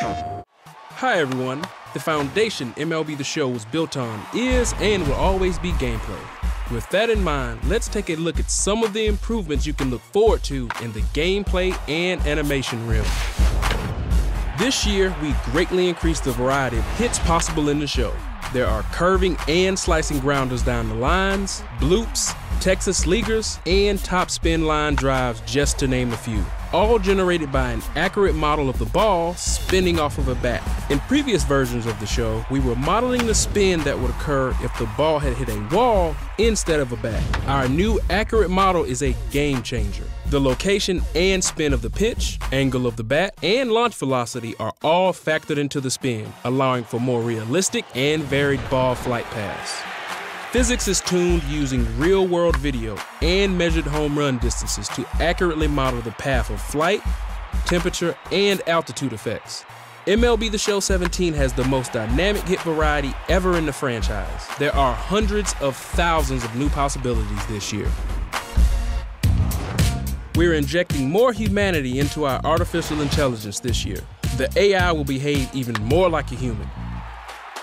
Hi, everyone. The foundation MLB The Show was built on is and will always be gameplay. With that in mind, let's take a look at some of the improvements you can look forward to in the gameplay and animation realm. This year, we greatly increased the variety of hits possible in the show. There are curving and slicing grounders down the lines, bloops, Texas leaguers, and top spin line drives, just to name a few. All generated by an accurate model of the ball spinning off of a bat. In previous versions of the show, we were modeling the spin that would occur if the ball had hit a wall instead of a bat. Our new accurate model is a game changer. The location and spin of the pitch, angle of the bat, and launch velocity are all factored into the spin, allowing for more realistic and varied ball flight paths. Physics is tuned using real world video and measured home run distances to accurately model the path of flight, temperature, and altitude effects. MLB The Show 17 has the most dynamic hit variety ever in the franchise. There are hundreds of thousands of new possibilities this year. We're injecting more humanity into our artificial intelligence this year. The AI will behave even more like a human.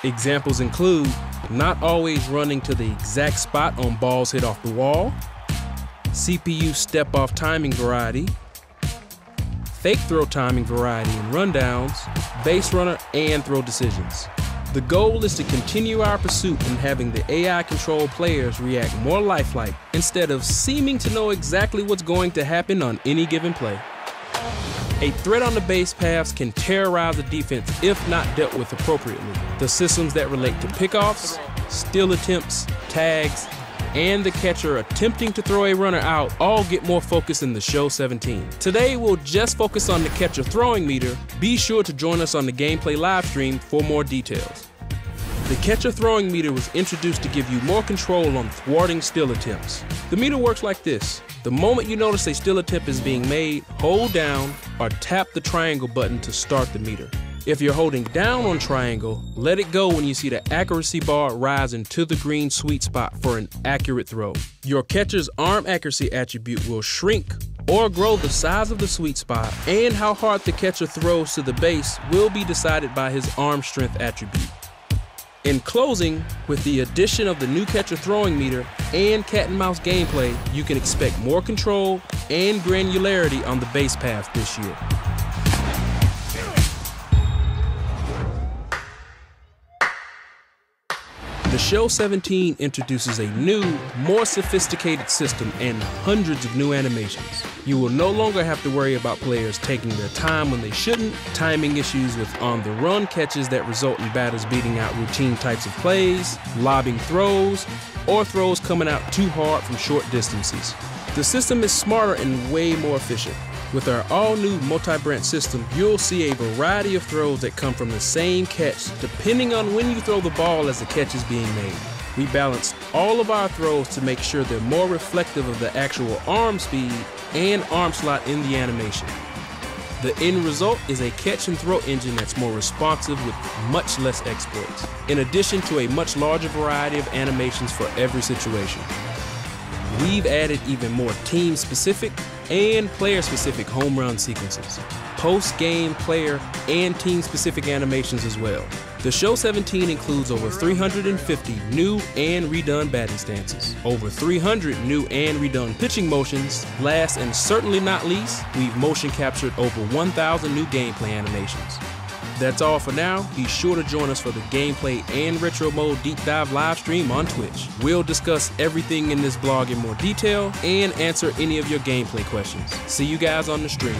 Examples include not always running to the exact spot on balls hit off the wall, CPU step off timing variety, fake throw timing variety in rundowns, base runner, and throw decisions. The goal is to continue our pursuit in having the AI controlled players react more lifelike instead of seeming to know exactly what's going to happen on any given play. A threat on the base paths can terrorize the defense if not dealt with appropriately. The systems that relate to pickoffs, steal attempts, tags, and the catcher attempting to throw a runner out all get more focus in the show 17. Today we'll just focus on the catcher throwing meter. Be sure to join us on the gameplay live stream for more details. The catcher throwing meter was introduced to give you more control on thwarting steal attempts. The meter works like this. The moment you notice a steal attempt is being made, hold down or tap the triangle button to start the meter. If you're holding down on triangle, let it go when you see the accuracy bar rise into the green sweet spot for an accurate throw. Your catcher's arm accuracy attribute will shrink or grow the size of the sweet spot, and how hard the catcher throws to the base will be decided by his arm strength attribute. In closing, with the addition of the new catcher throwing meter and cat and mouse gameplay, you can expect more control and granularity on the base path this year. The Show 17 introduces a new, more sophisticated system and hundreds of new animations. You will no longer have to worry about players taking their time when they shouldn't, timing issues with on the run catches that result in batters beating out routine types of plays, lobbing throws, or throws coming out too hard from short distances. The system is smarter and way more efficient. With our all new multi branch system, you'll see a variety of throws that come from the same catch depending on when you throw the ball as the catch is being made. We balance all of our throws to make sure they're more reflective of the actual arm speed and arm slot in the animation. The end result is a catch and throw engine that's more responsive with much less exploits, in addition to a much larger variety of animations for every situation. We've added even more team specific and player specific home run sequences, post game player and team specific animations as well. The Show 17 includes over 350 new and redone batting stances, over 300 new and redone pitching motions. Last and certainly not least, we've motion captured over 1,000 new gameplay animations. That's all for now. Be sure to join us for the gameplay and retro mode deep dive live stream on Twitch. We'll discuss everything in this blog in more detail and answer any of your gameplay questions. See you guys on the stream.